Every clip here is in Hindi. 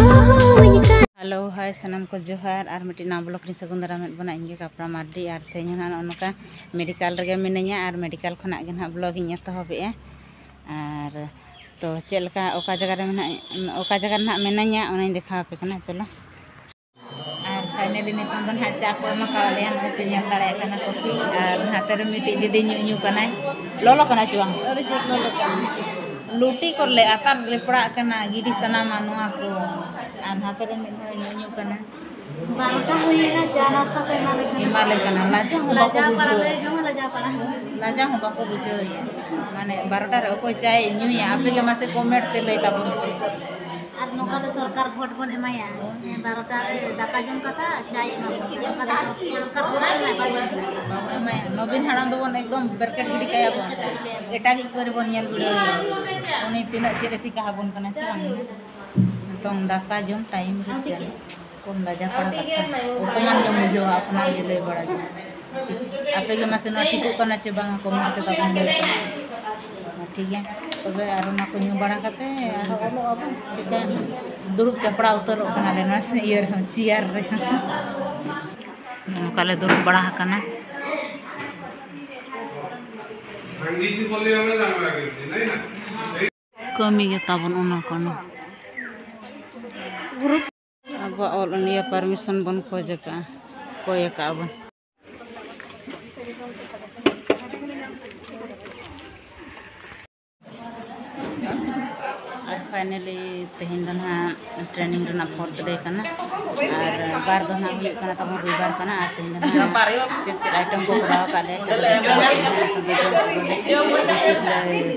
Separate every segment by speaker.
Speaker 1: हेलो हाय सनम को जोहार और मिट्टी ना ब्लॉक री सगुन दारामेद बना इंगे कपड़ा मार्डी और थे नौका मेडिकल रे मिनिया और मेडिकल खना के ना ब्लॉग इन एतहबे और तो चलका ओका जगह रे मेना ओका जगह ना मिनिया उन्हें देखा पे कना चलो और फाइनली नितन दन हा चा को एमा काले ना पे ᱧᱮᱞ दाड़े कना कॉफी और हाते रे मिट्टी दीदी ᱧᱩ ᱧᱩ कना लोलो कना चुवांग अरे जो लोलो कना लुटी luti korle atar
Speaker 2: le prak kana gidi sana manua
Speaker 1: ko an hatere min hore
Speaker 2: nyonyu
Speaker 1: kana
Speaker 2: na
Speaker 1: ja
Speaker 2: rasta pe mare kana
Speaker 1: mare kana laja ho laja ho bako bujo ya mane barta re ko ya ape ke mase comment
Speaker 2: te le tabon ar noka de sarkar ya eh, barta re eh, daka jom kata chai ema kata sarkar vote
Speaker 1: ema ya नवीन हाड़ दो एकदम बेरकेट गिड़ी कई बन एटागे करबो नियम उन्नी तीन चेक दाका जो टाइम कम दाजा उपमान जो बुझे अपना लै बड़ा आपे मैसे ठीक चे कम चे ठीक तब को बड़ा दुर्ब चपड़ा उतर इयर चेयर नौका दुर्ब बड़ा kono aba ol niya permission bon ko jaka ko finally तेहन दो ना ट्रेनिंग रना फोर्थ डे कना और बार दो ना हुई कना तब रविवार कना और तेहन दो ना चेक चेक आइटम को कराओ का ले चलो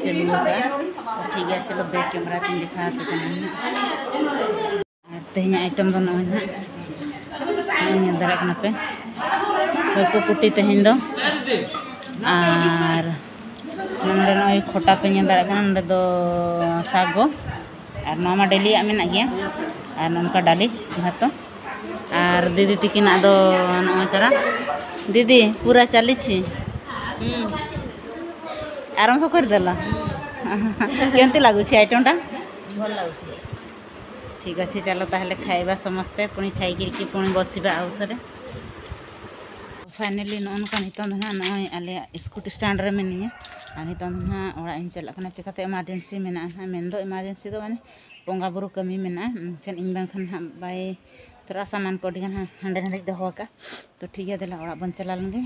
Speaker 1: चलो का तो ठीक है चलो बैक कैमरा तीन दिखा पे कना और तेहन आइटम दो ना ना दरा कना पे कोई को पुटी तेहन दो और नंदे नई खोटा पे ñel दाड़ा कना नंदे दो सागो ᱟᱨ ᱱᱚᱣᱟ ᱢᱟ ᱰᱮᱞᱤᱭᱟᱜ ᱢᱮᱱᱟᱜ ᱜᱮᱭᱟ ᱟᱨ ᱱᱚᱝᱠᱟ ᱰᱟᱞᱤ ᱡᱷᱚᱛᱚ আর দিদি তিকিনার দো নয় তারা। দিদি পুরা চালিছি। আরম্ভ করেদেল কেমতি লাগুছি আইটমটা
Speaker 2: ভালো লাগুছি
Speaker 1: ঠিক আছে চাল তাহলে খাইবা সমস্তে পুঁ খাইকি পুঁ বসবা আউথরে फाइनाली नौका नित नई आले स्कूटी स्टैंड ओड़ा चलना चिकाते इमारजेंसी मेना मेन दो इमारजेंसी दो माने बंगा बुरु कमी मेना एनखान इन बाखान थोड़ा सामान को अड़ीगान हांडे हांडे दहो का तो ठीक है दिला बन चला लेंगे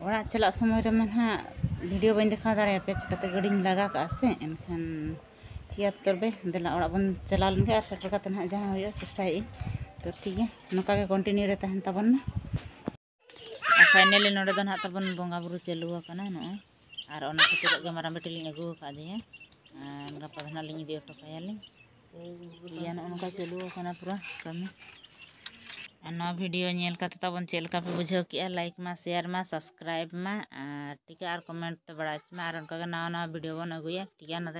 Speaker 1: और चला समय मन वीडियो बन देखा पे चिकाते गाड़ी लगा का से एनखान ठीक है तबे दिला बन चला लेंगे और सेटर करते ना जहाँ हो चेष्टा तो ठीक है नौका के कंटिन्यू रे तहन तबन ना फाइनली ना बंगा बुरु चालू और ओना खातिर के मारा बेटी लिंग अगु का दिए और गपा धना लिंग इदी ऑटो कायाली या ना उनका चालू पूरा कमी और नवा वीडियो नेल का तबन चेल का पे बुझाव किया लाइक मा शेयर मा सब्सक्राइब मा और ठीक है और कमेंट तो बड़ा और उनका नवा नवा वीडियो बन अगुया ठीक है ना